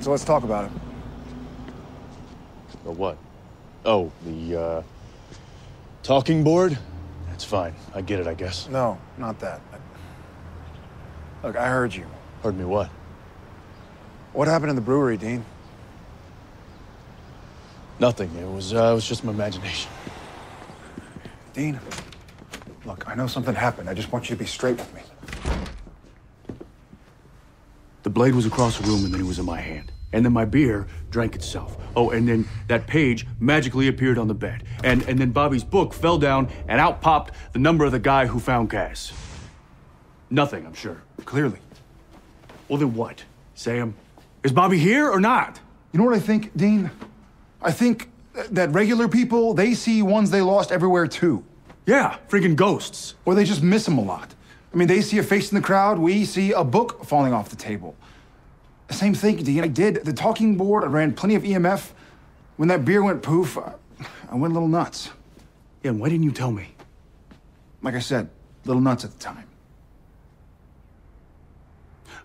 So let's talk about it. Or what? Oh, the, uh, talking board? That's fine. I get it, I guess. No, not that. Look, I heard you. Heard me what? What happened in the brewery, Dean? Nothing. It was, uh, it was just my imagination. Dean, look, I know something happened. I just want you to be straight with me. The blade was across the room and then it was in my hand. And then my beer drank itself. Oh, and then that page magically appeared on the bed. And and then Bobby's book fell down and out popped the number of the guy who found Cass. Nothing, I'm sure. Clearly. Well then what? Sam? Is Bobby here or not? You know what I think, Dean? I think that regular people, they see ones they lost everywhere too. Yeah, freaking ghosts. Or they just miss them a lot. I mean, they see a face in the crowd, we see a book falling off the table. Same thing, Dean. I did. The talking board, I ran plenty of EMF. When that beer went poof, I, I went a little nuts. Yeah, and why didn't you tell me? Like I said, little nuts at the time.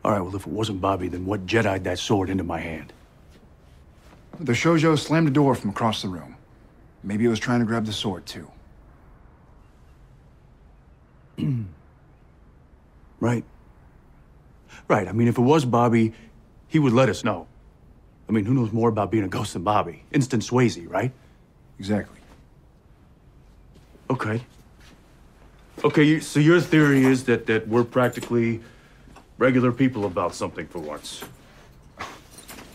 All right, well, if it wasn't Bobby, then what Jedi'd that sword into my hand? The shoujo slammed a door from across the room. Maybe it was trying to grab the sword, too. Right. Right. I mean, if it was Bobby, he would let us know. I mean, who knows more about being a ghost than Bobby? Instant Swayze, right? Exactly. Okay. Okay, so your theory is that, that we're practically regular people about something for once.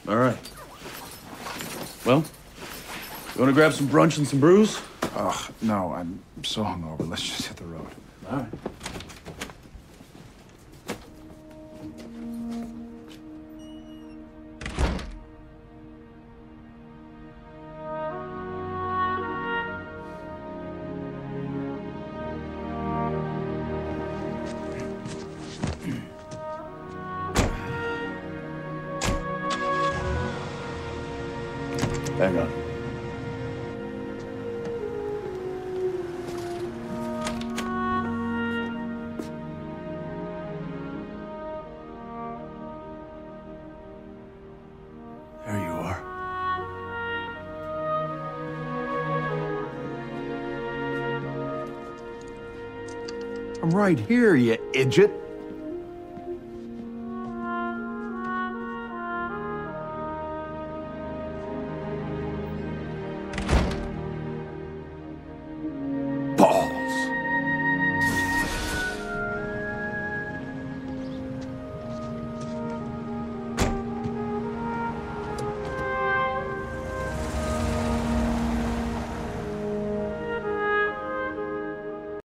All right. Well, you want to grab some brunch and some brews? Ugh, no, I'm so hungover. Let's just hit the road. All right. Hang on. There you are. I'm right here, you idiot.